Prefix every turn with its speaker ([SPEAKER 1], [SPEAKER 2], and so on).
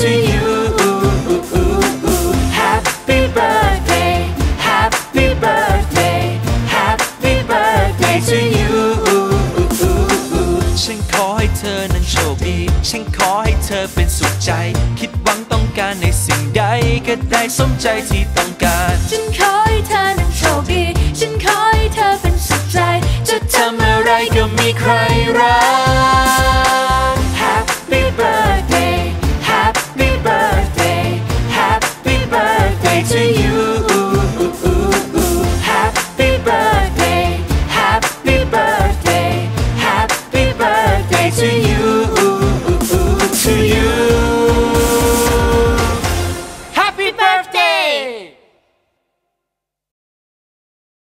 [SPEAKER 1] to you Happy birthday Happy birthday Happy birthday to you ฉันขอให้เธอนั้นโชคดี ฉันขอให้เธอเป็นสุขใจ คิดหวังต้องการในสิ่งใด ก็ได้สมใจที่ต้องการ ฉ
[SPEAKER 2] ันขอ